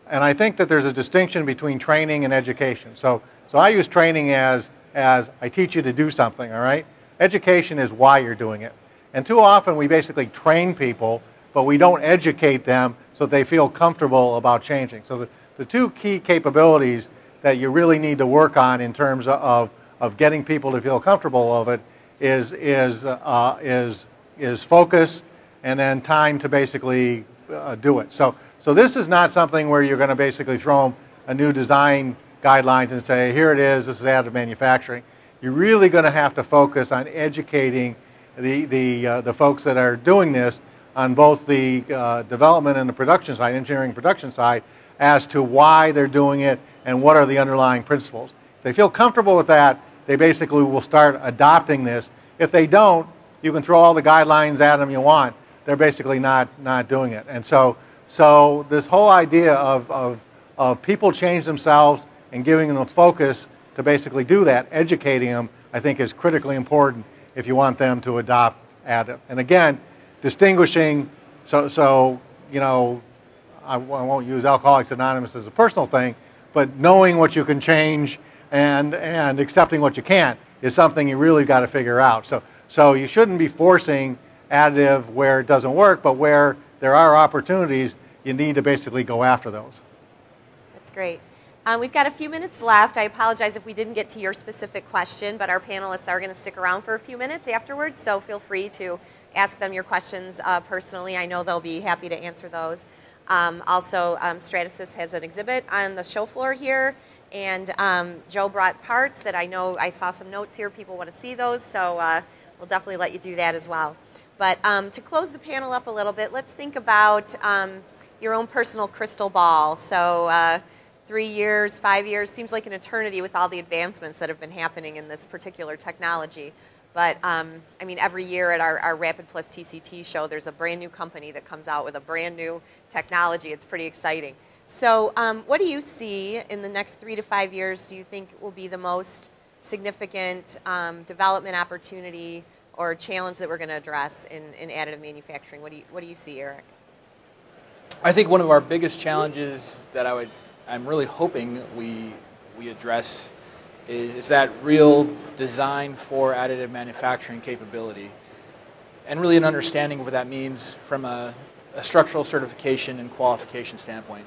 And I think that there's a distinction between training and education. So, so I use training as, as I teach you to do something, all right? Education is why you're doing it. And too often we basically train people, but we don't educate them so they feel comfortable about changing. So the, the two key capabilities that you really need to work on in terms of, of getting people to feel comfortable of it is, is, uh, is, is focus and then time to basically uh, do it. So, so this is not something where you're going to basically throw them a new design guidelines and say, here it is, this is additive manufacturing. You're really going to have to focus on educating the, the, uh, the folks that are doing this on both the uh, development and the production side, engineering production side, as to why they're doing it and what are the underlying principles. If they feel comfortable with that, they basically will start adopting this. If they don't, you can throw all the guidelines at them you want. They're basically not, not doing it. And so, so this whole idea of, of, of people change themselves and giving them a focus to basically do that, educating them, I think is critically important if you want them to adopt additive. And again, distinguishing, so, so you know, I, won't use Alcoholics Anonymous as a personal thing, but knowing what you can change and, and accepting what you can't is something you really got to figure out. So, so you shouldn't be forcing additive where it doesn't work, but where there are opportunities, you need to basically go after those. That's great. Um, we've got a few minutes left. I apologize if we didn't get to your specific question, but our panelists are going to stick around for a few minutes afterwards, so feel free to ask them your questions uh, personally. I know they'll be happy to answer those. Um, also, um, Stratasys has an exhibit on the show floor here, and um, Joe brought parts that I know I saw some notes here. People want to see those, so uh, we'll definitely let you do that as well. But um, to close the panel up a little bit, let's think about um, your own personal crystal ball. So, uh, three years, five years seems like an eternity with all the advancements that have been happening in this particular technology. But um, I mean, every year at our, our Rapid Plus TCT show, there's a brand new company that comes out with a brand new technology. It's pretty exciting. So, um, what do you see in the next three to five years? Do you think will be the most significant um, development opportunity or challenge that we're going to address in, in additive manufacturing? What do you What do you see, Eric? I think one of our biggest challenges that I would, I'm really hoping we we address is, that real design for additive manufacturing capability and really an understanding of what that means from a, a structural certification and qualification standpoint.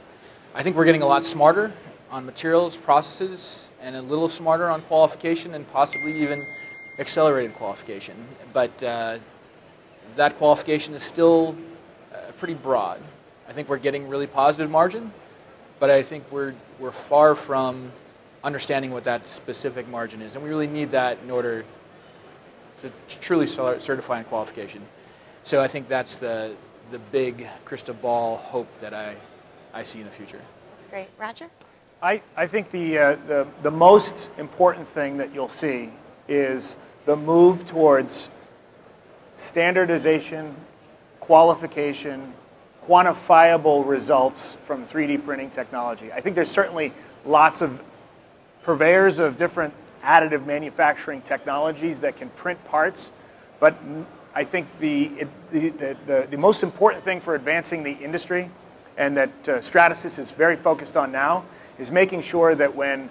I think we're getting a lot smarter on materials, processes, and a little smarter on qualification and possibly even accelerated qualification. But uh, that qualification is still uh, pretty broad. I think we're getting really positive margin, but I think we're, we're far from understanding what that specific margin is. And we really need that in order to truly certify and qualification. So I think that's the, the big crystal ball hope that I, I see in the future. That's great. Roger? I, I think the, uh, the, the most important thing that you'll see is the move towards standardization, qualification, quantifiable results from 3D printing technology. I think there's certainly lots of purveyors of different additive manufacturing technologies that can print parts, but I think the, the, the, the, most important thing for advancing the industry and that uh, Stratasys is very focused on now is making sure that when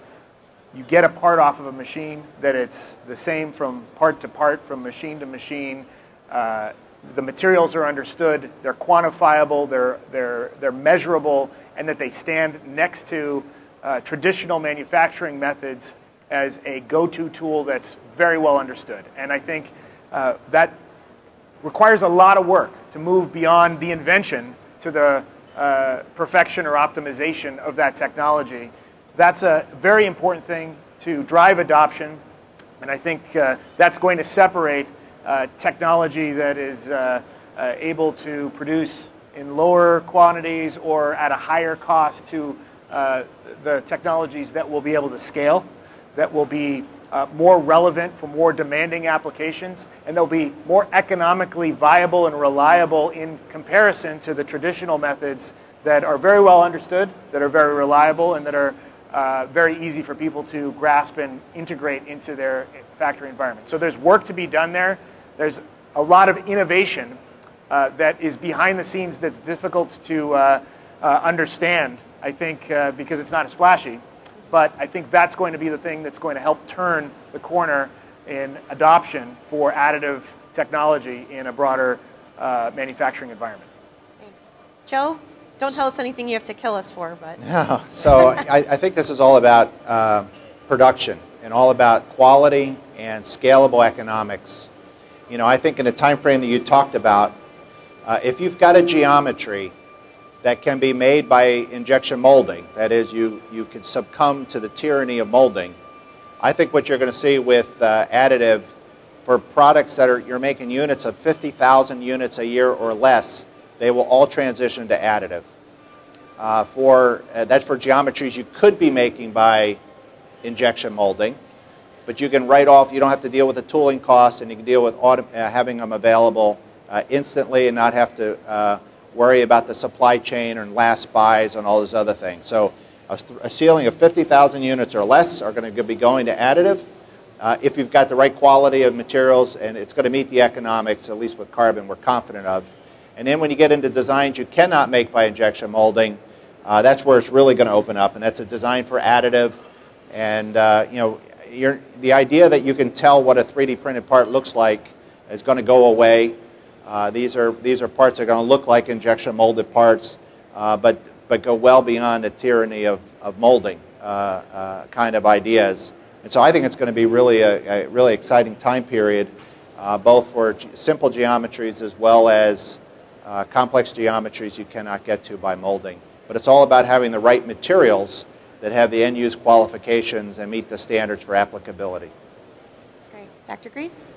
you get a part off of a machine, that it's the same from part to part, from machine to machine. Uh, the materials are understood, they're quantifiable, they're, they're, they're measurable, and that they stand next to uh, traditional manufacturing methods as a go-to tool that's very well understood. And I think uh, that requires a lot of work to move beyond the invention to the uh, perfection or optimization of that technology. That's a very important thing to drive adoption. And I think uh, that's going to separate uh, technology that is uh, able to produce in lower quantities or at a higher cost to uh, the technologies that will be able to scale, that will be uh, more relevant for more demanding applications, and they'll be more economically viable and reliable in comparison to the traditional methods that are very well understood, that are very reliable, and that are uh, very easy for people to grasp and integrate into their factory environment. So there's work to be done there. There's a lot of innovation uh, that is behind the scenes that's difficult to uh, understand, I think, uh, because it's not as flashy. But I think that's going to be the thing that's going to help turn the corner in adoption for additive technology in a broader uh, manufacturing environment. Thanks. Joe, don't tell us anything you have to kill us for, but. No, so I, I think this is all about uh, production and all about quality and scalable economics. You know, I think in the time frame that you talked about, uh, if you've got a geometry that can be made by injection molding. That is, you, you can succumb to the tyranny of molding. I think what you're going to see with uh, additive for products that are you're making units of 50,000 units a year or less, they will all transition to additive. Uh, for uh, that's for geometries you could be making by injection molding, but you can write off. You don't have to deal with the tooling costs, and you can deal with uh, having them available uh, instantly and not have to uh, worry about the supply chain and last buys and all those other things. So a, a ceiling of 50,000 units or less are going to be going to additive. Uh, if you've got the right quality of materials and it's going to meet the economics, at least with carbon, we're confident of. And then when you get into designs you cannot make by injection molding, uh, that's where it's really going to open up, and that's a design for additive. And uh, you know, the idea that you can tell what a 3D printed part looks like is going to go away. Uh, these, are, these are parts that are going to look like injection molded parts, uh, but, but go well beyond the tyranny of, of molding uh, uh, kind of ideas. And so I think it's going to be really a, a really exciting time period, uh, both for simple geometries as well as complex geometries you cannot get to by molding. But it's all about having the right materials that have the end-use qualifications and meet the standards for applicability. That's great. Dr. Grieves?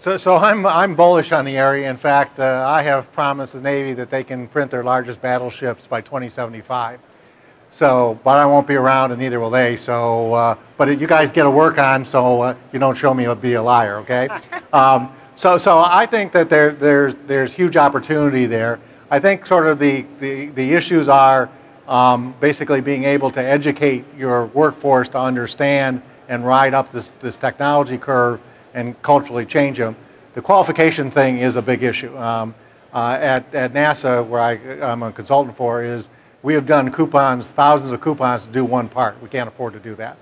So, so I'm, I'm bullish on the area. In fact, uh, I have promised the Navy that they can print their largest battleships by 2075. So, but I won't be around, and neither will they. So, uh, but you guys get a work on, so uh, you don't show me to be a liar, okay? um, so, so I think that there, there's, there's huge opportunity there. I think sort of the, the, the issues are um, basically being able to educate your workforce to understand and ride up this, this technology curve and culturally change them. The qualification thing is a big issue. Um, uh, at, at NASA, where I, I'm a consultant for, is we have done coupons, thousands of coupons to do one part. We can't afford to do that.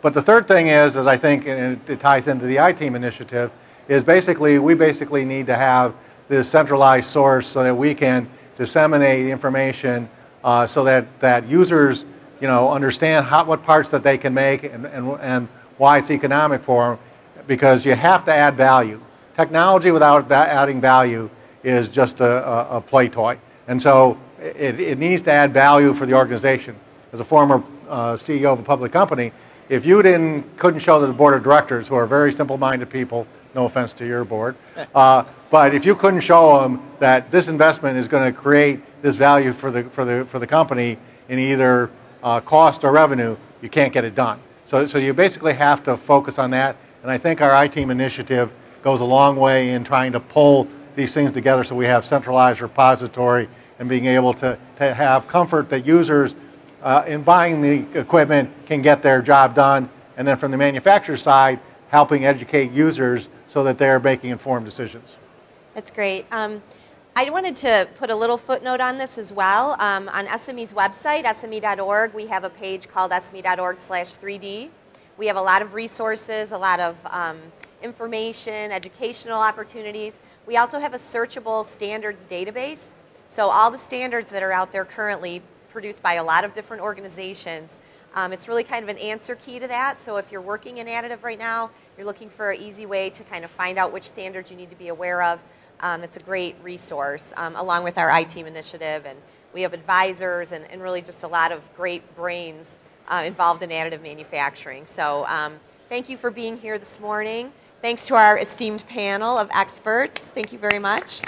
But the third thing is, as I think, and it, it ties into the I-Team initiative, is basically we basically need to have this centralized source so that we can disseminate information uh, so that, that users you know, understand how, what parts that they can make and, and, and why it's economic for them because you have to add value. Technology without adding value is just a, a, a play toy. And so it, it, needs to add value for the organization. As a former uh, CEO of a public company, if you didn't, couldn't show to the board of directors, who are very simple-minded people, no offense to your board, uh, but if you couldn't show them that this investment is going to create this value for the, for the, for the company in either uh, cost or revenue, you can't get it done. So, so you basically have to focus on that and I think our I-Team initiative goes a long way in trying to pull these things together so we have centralized repository and being able to, to have comfort that users uh, in buying the equipment can get their job done. And then from the manufacturer side, helping educate users so that they're making informed decisions. That's great. Um, I wanted to put a little footnote on this as well. Um, on SME's website, sme.org, we have a page called sme.org slash 3D. We have a lot of resources, a lot of um, information, educational opportunities. We also have a searchable standards database. So all the standards that are out there currently produced by a lot of different organizations. Um, it's really kind of an answer key to that. So if you're working in additive right now, you're looking for an easy way to kind of find out which standards you need to be aware of. Um, it's a great resource um, along with our I-Team initiative. And we have advisors and, and really just a lot of great brains uh, involved in additive manufacturing. So um, thank you for being here this morning. Thanks to our esteemed panel of experts. Thank you very much.